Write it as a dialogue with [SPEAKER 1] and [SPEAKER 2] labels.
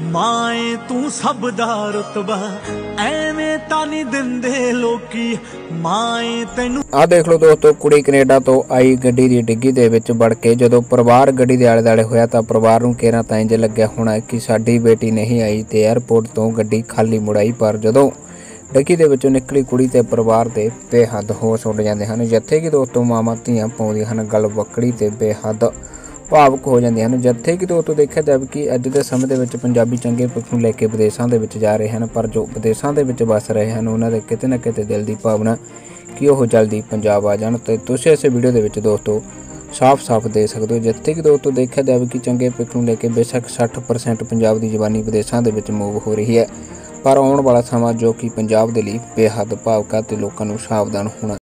[SPEAKER 1] ਮਾਏ, ਤੂੰ ਸਭ ਦਾ ਰਤਬਾ, ਐਵੇਂ ਤਾਂ ਨਹੀਂ ਦਿੰਦੇ ਲੋਕੀ। ਮਾਏ, ਤੈਨੂੰ
[SPEAKER 2] ਆ ਦੇਖ ਲਓ ਦੋਸਤੋ, ਕੁੜੀ ਕੈਨੇਡਾ ਤੋਂ ਆਈ ਗੱਡੀ ਦੀ ਡਿੱਗੀ ਦੇ ਵਿੱਚ ਵੜ ਕੇ। ਜਦੋਂ ਪਰਿਵਾਰ ਗੱਡੀ ਦੇ ਆਲੇ ਦੁਆਲੇ ਹੋਇਆ ਤਾਂ ਪਰਿਵਾਰ ਨੂੰ ਕੇਰਾ ਤਾਂ ਇੰਜ ਲੱਗਿਆ ਹੋਣਾ ਕਿ ਸਾਡੀ ਬੇਟੀ ਨਹੀਂ ਆਈ ਤੇ 에ਅਰਪੋਰਟ ਤੋਂ ਗੱਡੀ ਖਾਲੀ ਮੁੜਾਈ। ਪਰ ਜਦੋਂ ਡਿੱਗੀ ਦੇ ਵਿੱਚੋਂ ਨਿਕਲੀ ਕੁੜੀ ਤੇ ਪਰਿਵਾਰ ਦੇ ਬੇਹੱਦ ਹੋਸ਼ ਉੱਡ ਜਾਂਦੇ ਹਨ। ਜਿੱਥੇ ਕਿ ਦੋਸਤੋ ਮਾਮਾ ਧੀਆਂ ਪਾਉਂਦੀਆਂ ਹਨ, ਗੱਲ ਬੱਕੜੀ ਤੇ ਬੇਹੱਦ ਭਾਵੁਕ ਹੋ ਜਾਂਦੇ ਹਨ। ਜਿੱਥੇ ਕਿ ਦੋਸਤੋ ਦੇਖਿਆ ਜਾਵੇ ਕਿ ਅੱਜ ਦੇ ਸਮੇਂ ਦੇ ਵਿੱਚ ਪੰਜਾਬੀ ਚੰਗੇ ਪੱਖ ਨੂੰ ਲੈ ਕੇ ਵਿਦੇਸ਼ਾਂ ਦੇ ਵਿੱਚ ਜਾ ਰਹੇ ਹਨ, ਪਰ ਜੋ ਵਿਦੇਸ਼ਾਂ ਦੇ ਵਿੱਚ ਵਸ ਰਹੇ ਹਨ, ਉਹਨਾਂ ਦੇ ਕਿਤੇ ਨਾ ਕਿਤੇ ਦਿਲ ਦੀ ਭਾਵਨਾ ਕਿ ਉਹ ਜਲਦੀ ਪੰਜਾਬ ਆ ਜਾਣ। ਤੇ ਤੁਸੀਂ ਇਸ ਵੀਡੀਓ ਦੇ ਵਿੱਚ ਦੋਸਤੋ ਸਾਫ਼-ਸਾਫ਼ ਦੇ ਸਕਦੇ ਹੋ। ਜਿੱਥੇ ਕਿ ਦੋਸਤੋ ਦੇਖਿਆ ਜਾਵੇ ਕਿ ਚੰਗੇ ਪੱਖ ਨੂੰ ਲੈ ਕੇ ਬੇਸ਼ੱਕ 60% ਪੰਜਾਬ ਦੀ ਜਵਾਨੀ ਵਿਦੇਸ਼ਾਂ ਦੇ ਵਿੱਚ ਮੂਵ ਹੋ ਰਹੀ ਹੈ। ਪਰ ਆਉਣ ਵਾਲਾ ਸਮਾਂ ਜੋ ਕਿ ਪੰਜਾਬ ਦੇ ਲਈ ਬੇਹੱਦ ਭਾਵੁਕ ਹੈ ਤੇ ਲੋਕਾਂ ਨੂੰ ਸਾਵਧਾਨ ਹੋਣਾ